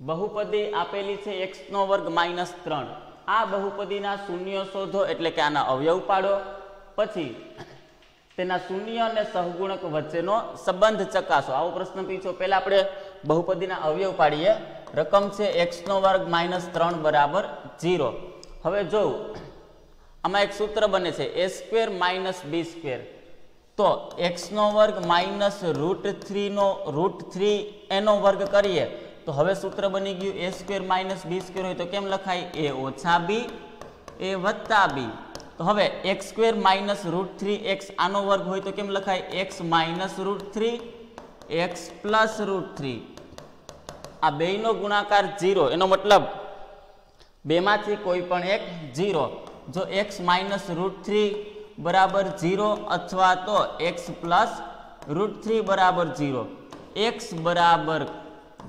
બહુપદી આપેલી છે એક્સ નો વર્ગ માઇનસ ત્રણ. આ બહુપદીના શૂન્ય શોધો એટલે કે આના અવયવ પાડો. પછી તેના શૂન્ય અને સહગુણક વચ્ચેનો સંબંધ ચકાસો. આવો પ્રશ્ન પૂછો. પહેલા આપણે બહુપદીના અવયવ પાડીએ. રકમ છે એક્સ નો વર્ગ માઇનસ ત્રણ બરાબર ઝીરો. હવે જોઉં. આમાં એક સૂત્ર બને છે A square minus B square. તો એક્સ નો વર્ગ માઇનસ રૂટ થ્રીનો રૂટ થ્રી એનો વર્ગ કરીએ. તો હવે સૂત્ર બની ગયું A square minus B square હોય તો કેમ લખાય? એ ઓછા બી એ વત્તા બી તો હવે X square minus root three X આનો વર્ગ હોય તો કેમ લખાય? X minus root three X plus root three આ બેયનો ગુણાકાર ઝીરો એનો મતલબ બેમાંથી કોઈ પણ એક ઝીરો જો એક્સ માઇનસ રૂટ થ્રી બરાબર ઝીરો અથવા તો એક્સ પ્લસ રૂટ થ્રી બરાબર ઝીરો એક્સ બરાબર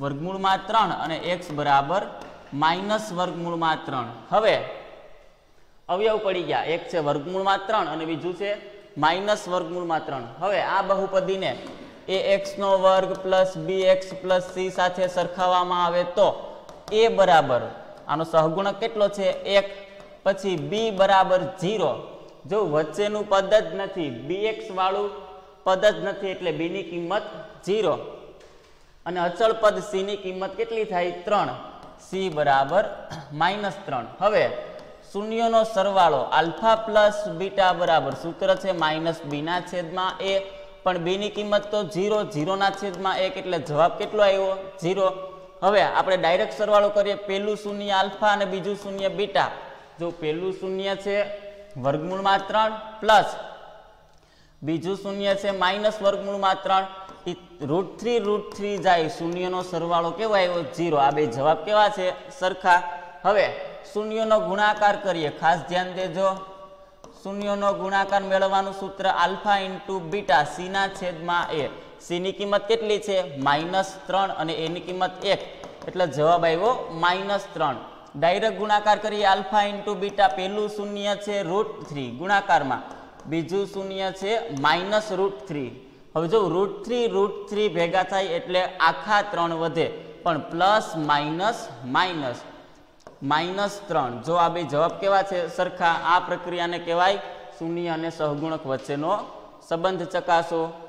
વર્ગમૂળમાં ત્રણ અને એક્સ બરાબર માઇનસ વર્ગમૂળમાં ત્રણ. હવે, અવયવ પડી ગયા. એક છે વર્ગમૂળમાં ત્રણ અને બીજું છે માઇનસ વર્ગમૂળમાં ત્રણ. હવે, આ બહુપદીને એ એક્સ નો વર્ગ plus B X plus C સાથે સરખાવવામાં આવે તો એ બરાબર, આનો સહગુણક કેટલો છે? એક. પછી બી બરાબર જીરો જો વચ્ચેનું પદ જ નથી બી એક્સ વાળું પદ જ નથી, એટલે બીની કિંમત જીરો અને અચળ પદ સી ની કિંમત કેટલી થાય? ત્રણ. સી બરાબર માઇનસ ત્રણ. હવે, શૂન્યનો સરવાળો આલ્ફા પ્લસ બીટા બરાબર સૂત્ર છે, માઇનસ બીના છેદમાં એ પણ બીની કિંમત તો ઝીરો ઝીરોના છેદમાં એક, એટલે જવાબ કેટલો આવ્યો? ઝીરો. હવે, આપણે ડાયરેક્ટ સરવાળો કરીએ, પહેલું શૂન્ય આલ્ફા અને બીજું શૂન્ય બીટા. જો પહેલું શૂન્ય છે, વર્ગમૂળમાં ત્રણ, પ્લસ બીજું શૂન્ય છે, માઇનસ વર્ગમૂળમાં ત્રણ. રૂટ થ્રી રૂટ થ્રી જાય, શૂન્યનો સરવાળો કેવો આવ્યો ઝીરો આ બે જવાબ કેવા છે? સરખા. હવે, શૂન્યનો ગુણાકાર કરીએ. ખાસ ધ્યાન દેજો. શૂન્યનો ગુણાકાર મેળવવાનું સૂત્ર આલ્ફા ઇન્ટુ બીટા સીના છેદમાં એ. સીની કિંમત કેટલી છે? માઇનસ ત્રણ અને એની કિંમત એક. એટલે જવાબ આવ્યો માઇનસ ત્રણ. ડાયરેક્ટ ગુણાકાર કરીએ. આલ્ફા ઇન્ટુ બીટા પહેલું શૂન્ય છે રૂટ થ્રી ગુણાકારમાં. બીજું શૂન્ય છે માઇનસ રૂટ થ્રી. હવે જો રૂટ થ્રી રૂટ થ્રી ભેગા થાય એટલે આખા ત્રણ વધે. પણ પ્લસ, માઇનસ માઇનસ. માઇનસ ત્રણ. જો આ બે જવાબ કેવા છે? સરખા. આ પ્રક્રિયાને કહેવાય શૂન્ય અને સહગુણક વચ્ચેનો સંબંધ ચકાસો.